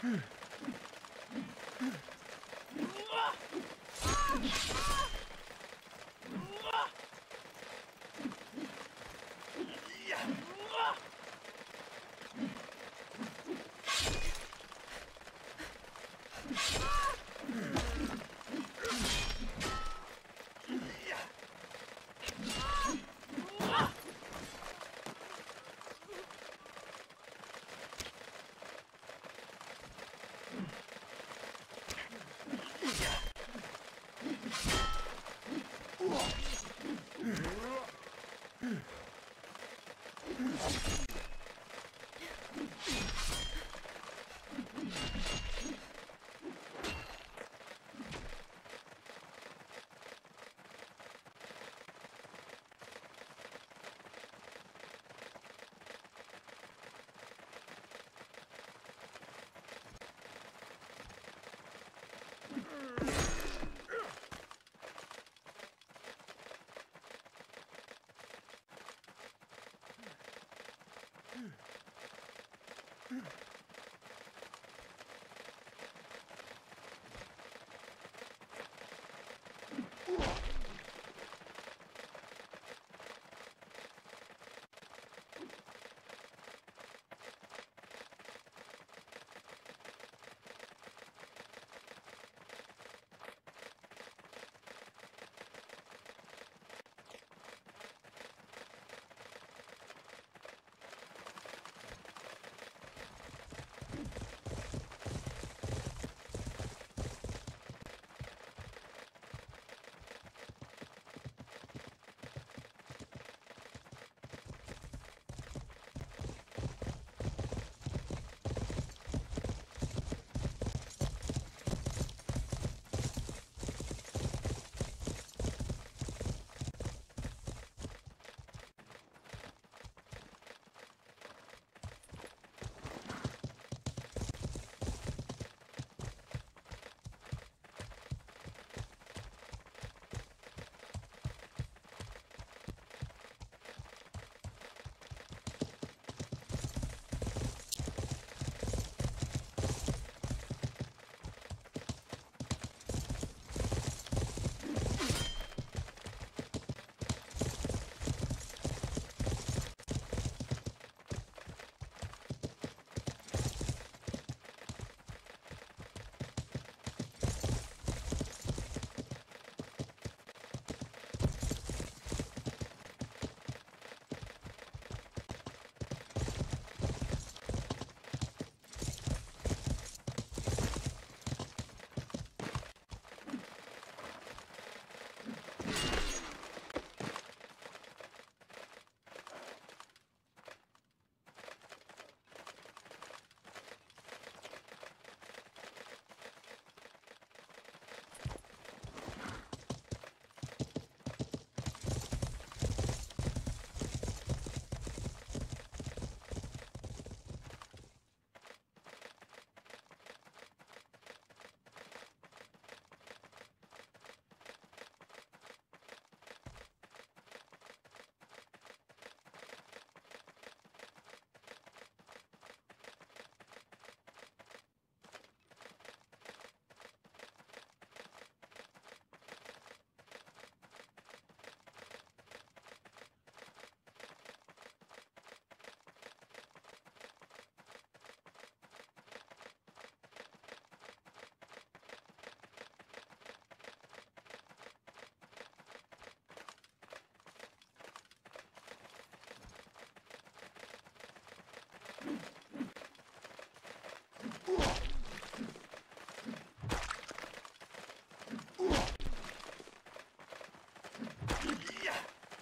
Hmm.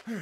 Huh.